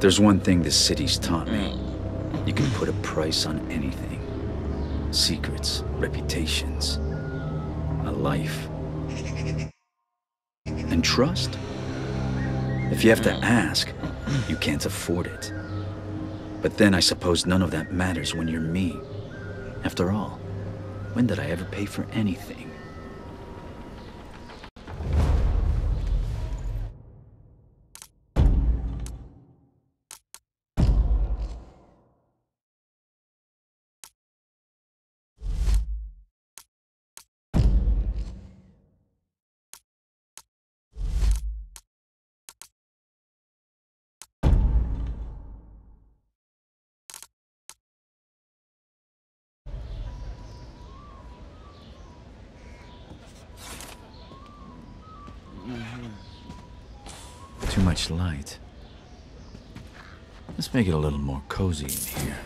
There's one thing this city's taught me. You can put a price on anything. Secrets, reputations, a life. And trust? If you have to ask, you can't afford it. But then I suppose none of that matters when you're me. After all, when did I ever pay for anything? Too much light. Let's make it a little more cozy in here.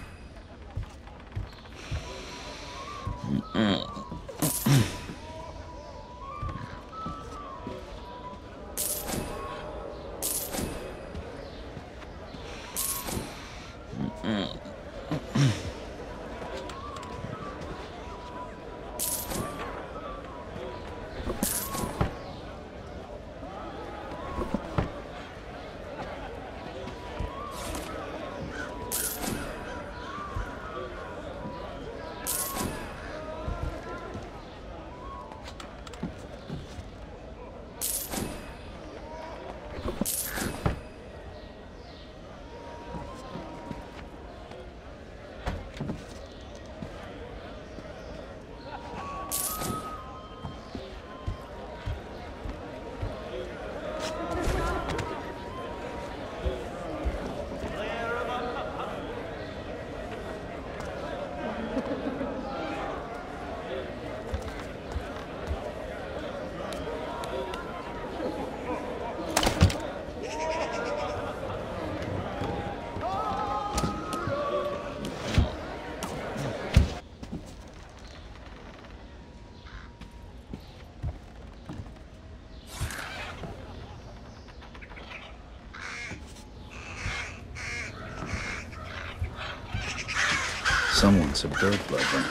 Someone's a bird lover.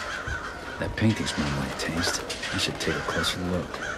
That painting smelled my taste. I should take a closer look.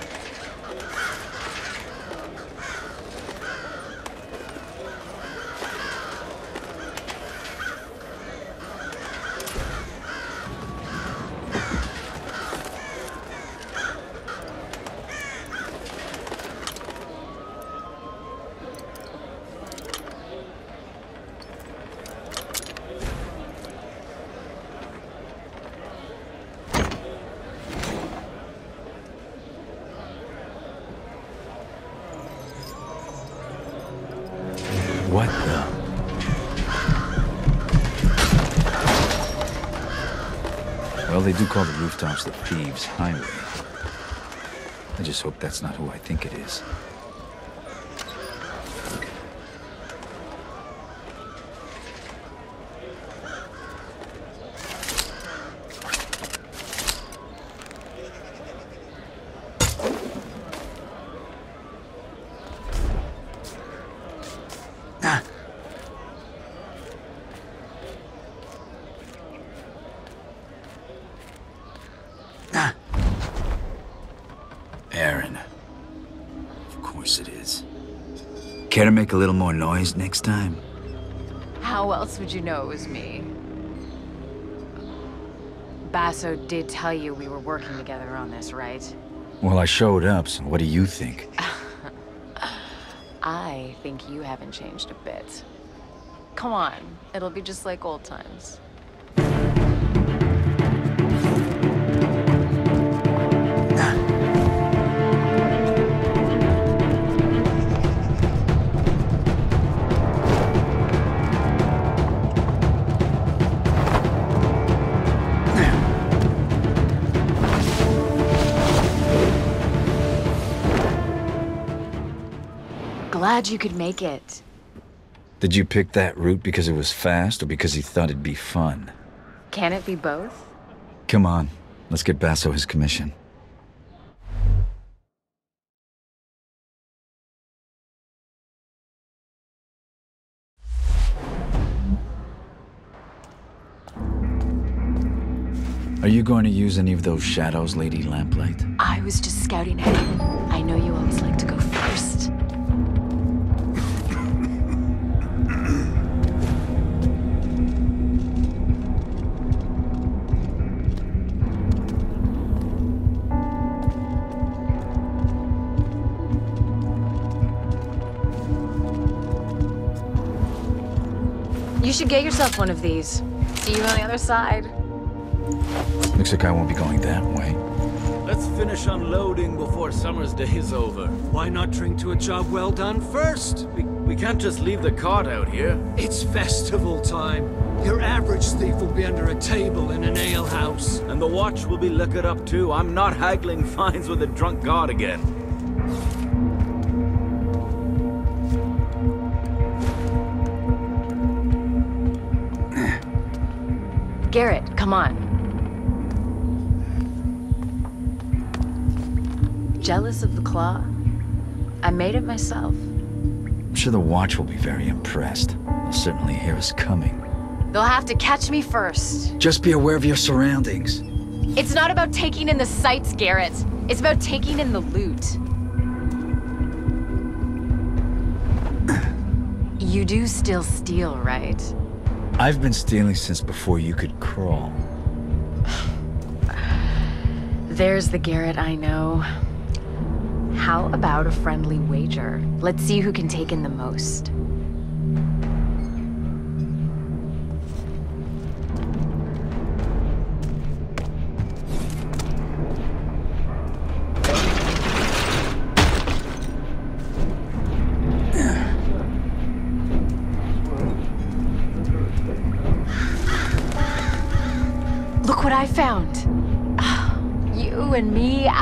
Do call the rooftops the Thieves' Highway. I just hope that's not who I think it is. Ah. Ah. Erin. Of course it is. Care to make a little more noise next time? How else would you know it was me? Basso did tell you we were working together on this, right? Well, I showed up, so what do you think? I think you haven't changed a bit. Come on, it'll be just like old times. glad you could make it. Did you pick that route because it was fast or because you thought it'd be fun? Can it be both? Come on, let's get Basso his commission. Are you going to use any of those shadows, Lady Lamplight? I was just scouting ahead. I know you should get yourself one of these. See you on the other side. Looks like I won't be going that way. Let's finish unloading before summer's day is over. Why not drink to a job well done first? We, we can't just leave the cart out here. It's festival time. Your average thief will be under a table in an alehouse. And the watch will be liquored up too. I'm not haggling fines with a drunk guard again. Garrett, come on. Jealous of the claw? I made it myself. I'm sure the watch will be very impressed. They'll certainly hear us coming. They'll have to catch me first. Just be aware of your surroundings. It's not about taking in the sights, Garrett. It's about taking in the loot. You do still steal, right? I've been stealing since before you could crawl. There's the Garrett I know. How about a friendly wager? Let's see who can take in the most.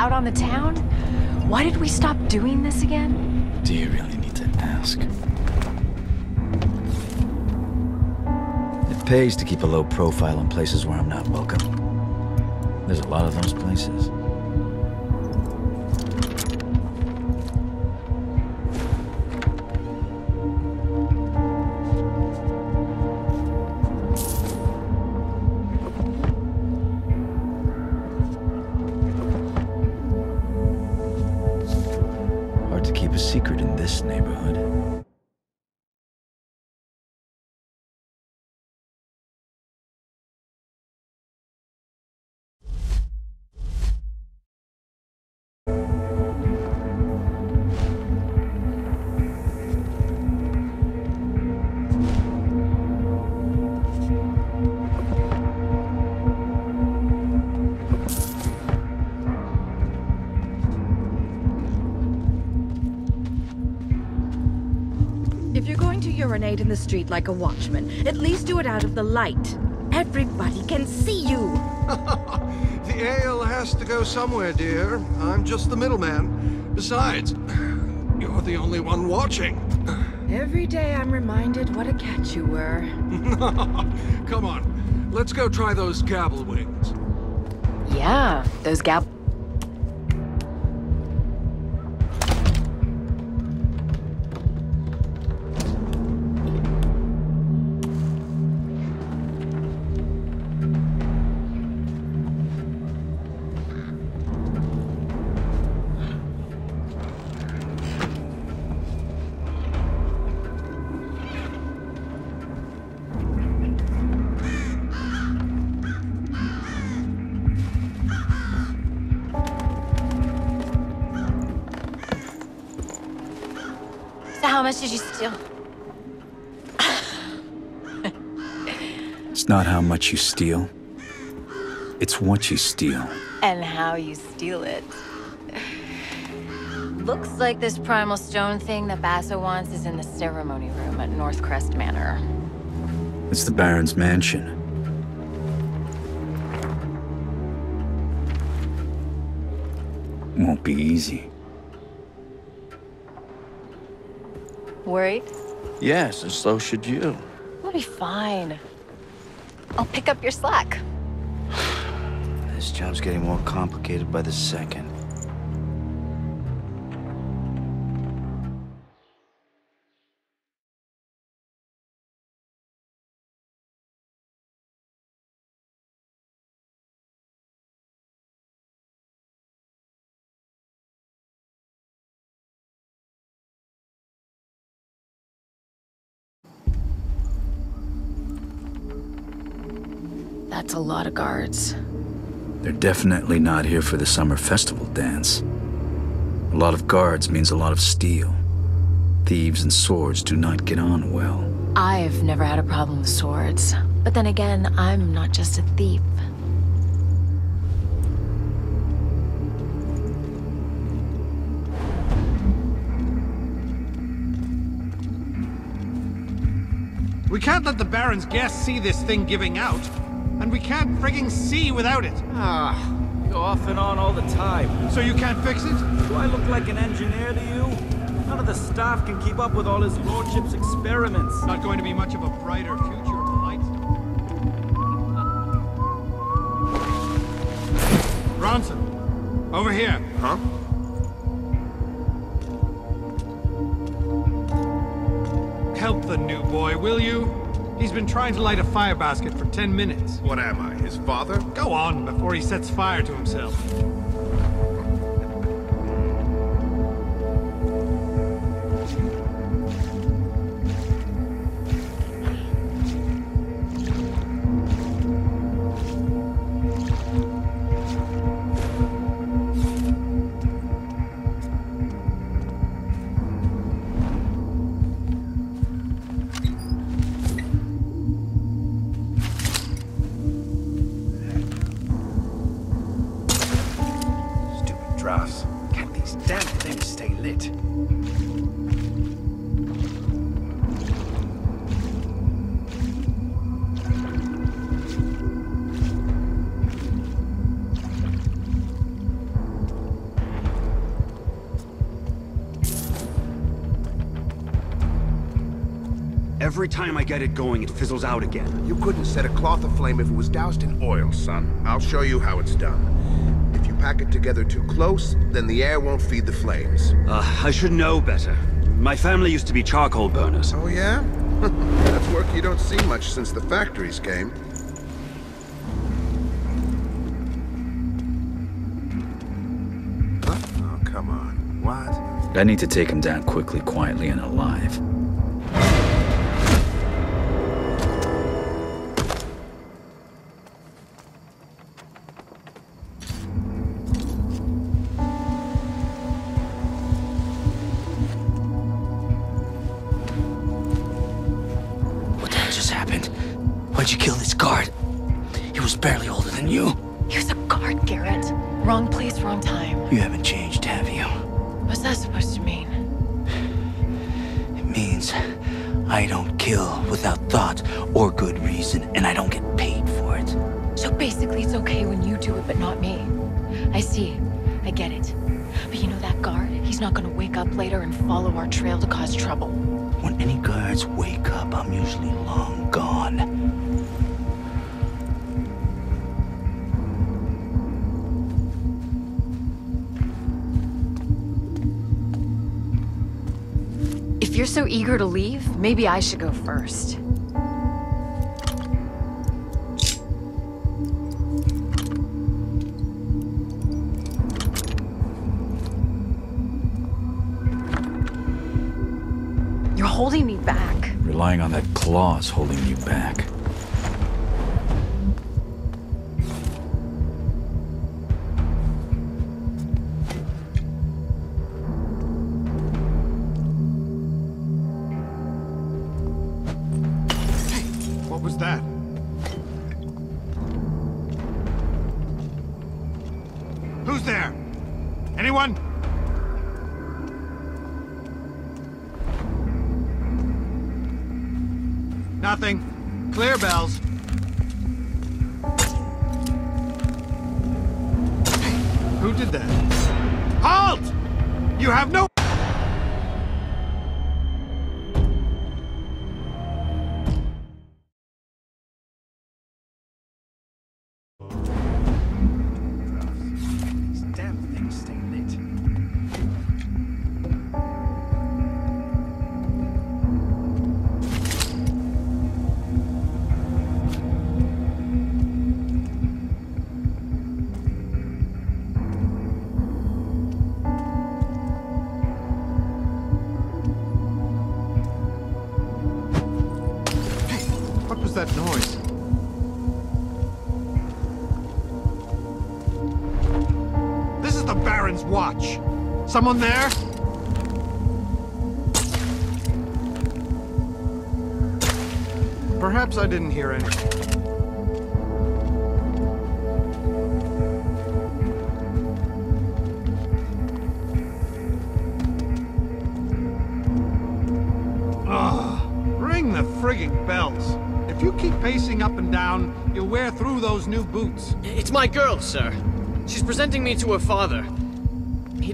Out on the town? Why did we stop doing this again? Do you really need to ask? It pays to keep a low profile in places where I'm not welcome. There's a lot of those places. If you're going to urinate in the street like a watchman, at least do it out of the light. Everybody can see you. The ale has to go somewhere, dear. I'm just the middleman. Besides, you're the only one watching. Every day I'm reminded what a catch you were. Come on, let's go try those gabble wings. Yeah, those gap. Much did you steal? It's not how much you steal, it's what you steal. And how you steal it. Looks like this primal stone thing that Basso wants is in the ceremony room at Northcrest Manor. It's the Baron's mansion. Won't be easy. Worried? Yes, and so should you. We'll be fine. I'll pick up your slack. This job's getting more complicated by the second. Lot of guards. They're definitely not here for the summer festival dance. A lot of guards means a lot of steel. Thieves and swords do not get on well. I've never had a problem with swords. But then again, I'm not just a thief. We can't let the Baron's guests see this thing giving out. And we can't frigging see without it. Ah, you go off and on all the time. So you can't fix it? Do I look like an engineer to you? None of the staff can keep up with all his lordship's experiments. Not going to be much of a brighter future if the lights. Ronson, over here. Huh? Help the new boy, will you? He's been trying to light a fire basket for ten minutes. What am I, his father? Go on, before he sets fire to himself. Damn things stay lit? Every time I get it going, it fizzles out again. You couldn't set a cloth aflame if it was doused in oil, son. I'll show you how it's done. If you pack it together too close, then the air won't feed the flames. Uh, I should know better. My family used to be charcoal burners. Oh, yeah? That's work you don't see much since the factories came. Huh? Oh, come on. What? I need to take him down quickly, quietly, and alive. He's not gonna wake up later and follow our trail to cause trouble. When any guards wake up, I'm usually long gone. If you're so eager to leave, maybe I should go first. Relying on that clause holding you back. Bells. Someone there? Perhaps I didn't hear anything. Ugh, ring the frigging bells. If you keep pacing up and down, you'll wear through those new boots. It's my girl, sir. She's presenting me to her father.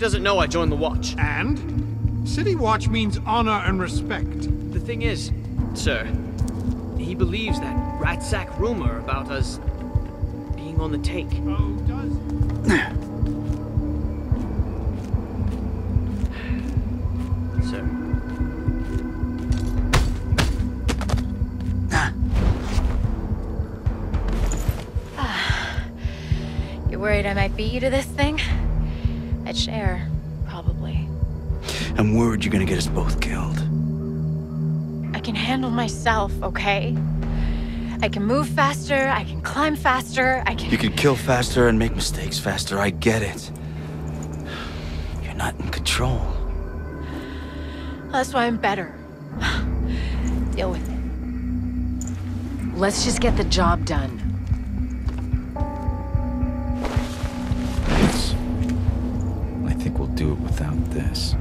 He doesn't know I joined the Watch. And? City Watch means honor and respect. The thing is, sir, he believes that rat sack rumor about us being on the take. Oh, does Sir. You're worried I might beat you to this thing? I'd share, probably. I'm worried you're gonna get us both killed. I can handle myself, okay? I can move faster, I can climb faster, I can. You can kill faster and make mistakes faster, I get it. You're not in control. That's why I'm better. Deal with it. Let's just get the job done. Do it without this.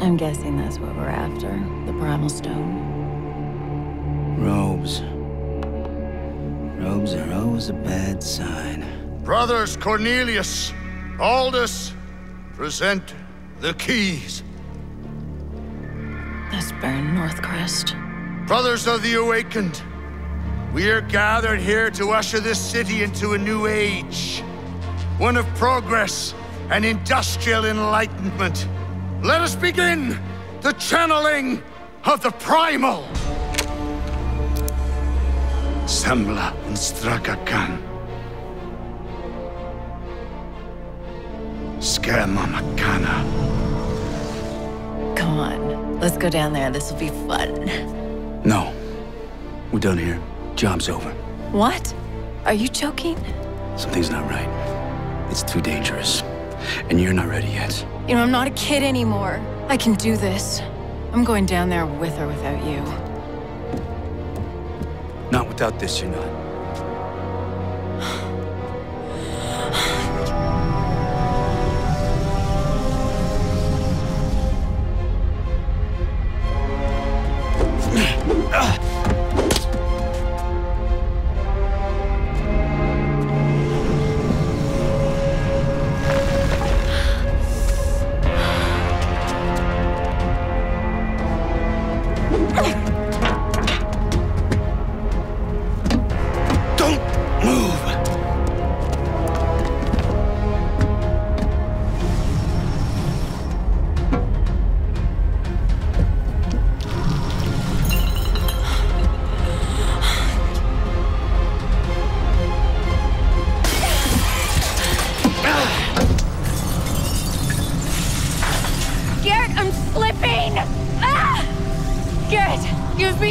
I'm guessing that's what we're after. The Primal Stone. Robes. Robes are always a bad sign. Brothers Cornelius, Aldous, present the keys. That's Baron Northcrest. Brothers of the Awakened, we are gathered here to usher this city into a new age. One of progress and industrial enlightenment. Let us begin the channeling of the primal. Sembla Strakakan. Skema Makana. Come on, let's go down there. This will be fun. No. We're done here. Job's over. What? Are you joking? Something's not right. It's too dangerous. And you're not ready yet. You know, I'm not a kid anymore. I can do this. I'm going down there with or without you. Not without this, you're not. Don't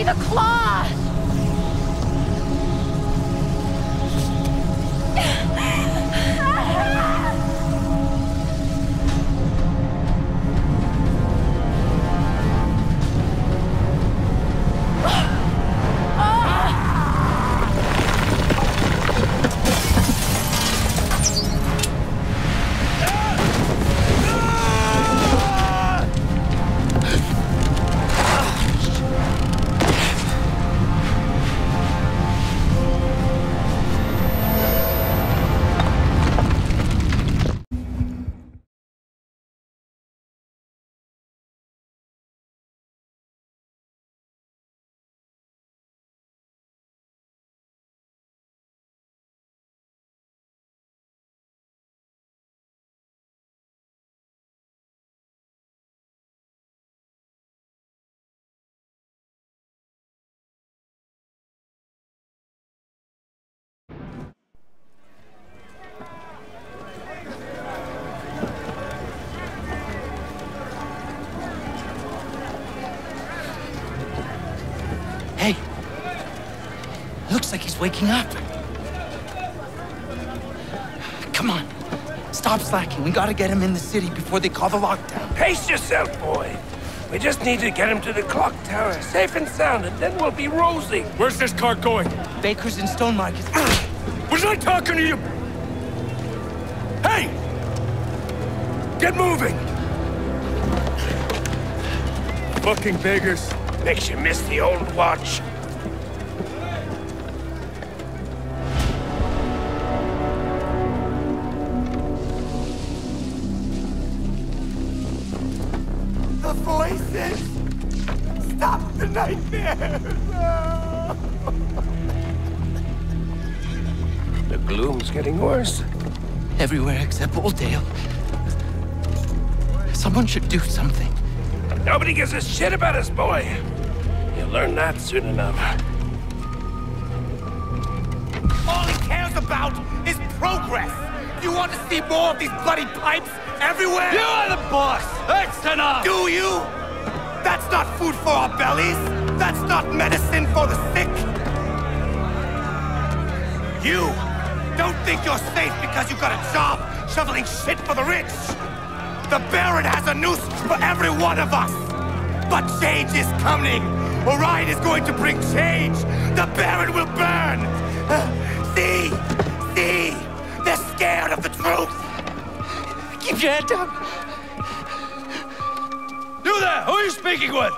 the claw! Like he's waking up. Come on. Stop slacking. We gotta get him in the city before they call the lockdown. Pace yourself, boy. We just need to get him to the clock tower, safe and sound, and then we'll be rosy. Where's this cart going? Baker's in Stone Market. Ah! Was I talking to you? Hey! Get moving! Fucking beggars. Makes you miss the old watch. Getting worse. Everywhere except Auldale. Someone should do something. Nobody gives a shit about us, boy. You'll learn that soon enough. All he cares about is progress! You want to see more of these bloody pipes everywhere? You are the boss! That's enough! Do you? That's not food for our bellies! That's not medicine for the sick! You don't think you're safe because you got a job shoveling shit for the rich! The Baron has a noose for every one of us! But change is coming! Orion is going to bring change! The Baron will burn! See? See? They're scared of the truth! Keep your head down. You there! Who are you speaking with?